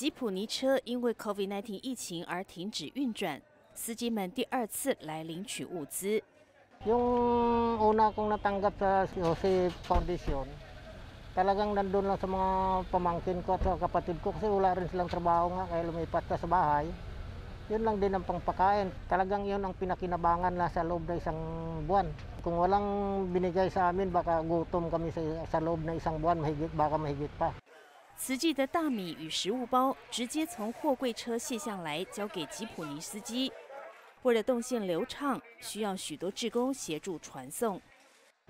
吉普尼车因为 COVID-19 疫情而停止运转，司机们第二次来领取物资。Yung una kong natanggap sa Jose Foundation, talagang nandun lang sa mga pamangkin ko at sa kapatid ko kasi wala rin silang trabaho nga kaya lumipat ka sa bahay. Yun lang din ang pangpakain. Talagang yun ang pinakinabangan na sa loob ng isang buwan. Kung walang binigay sa amin, baka gutom kami sa, sa loob ng isang buwan, mahigit, baka mahigit pa. 慈济的大米与食物包直接从货柜车卸下来，交给吉普尼司机。为了动线流畅，需要许多志工协助传送。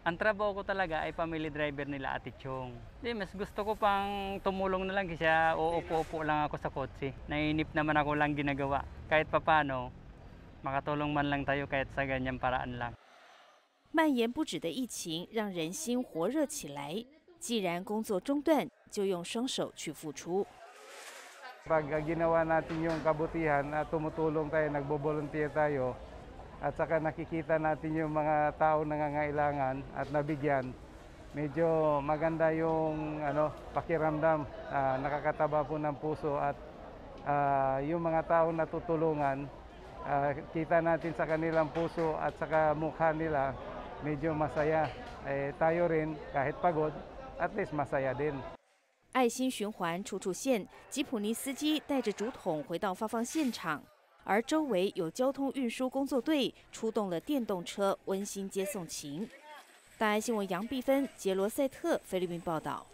Ang trabaho ko talaga ay family driver nila Ate Chong. Di, mas gusto ko pang tumulong na lang kasi uupo-upo lang ako sa kotse. Nainip naman ako lang ginagawa. Kahit papano, makatulong man lang tayo kahit sa ganyang paraan lang. 蔓延不止的疫情让人心火热起来。既然工作中断，就用双手去付出。 Pag ah, ginawa natin yung kabutihan at tumutulong tayo, nagbo-volunteer tayo, at saka nakikita natin yung mga tao nangangailangan at nabigyan, medyo maganda yung ano, pakiramdam, ah, nakakataba po ng puso at ah, yung mga tao natutulungan, ah, kita natin sa kanilang puso at saka mukha nila, medyo masaya. Eh, tayo rin, kahit pagod, 爱心循环处处现，吉普尼司机带着竹筒回到发放现场，而周围有交通运输工作队出动了电动车温馨接送情。大爱新闻杨碧芬、杰罗赛特菲律宾报道。